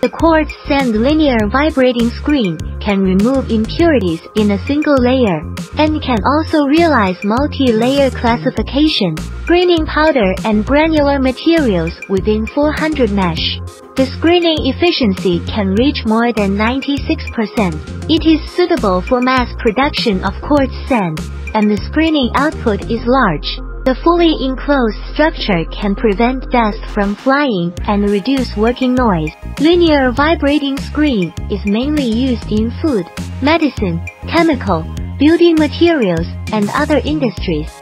The quartz sand linear vibrating screen can remove impurities in a single layer and can also realize multi-layer classification, screening powder and granular materials within 400 mesh. The screening efficiency can reach more than 96%. It is suitable for mass production of quartz sand, and the screening output is large. The fully enclosed structure can prevent dust from flying and reduce working noise. Linear vibrating screen is mainly used in food, medicine, chemical, building materials, and other industries.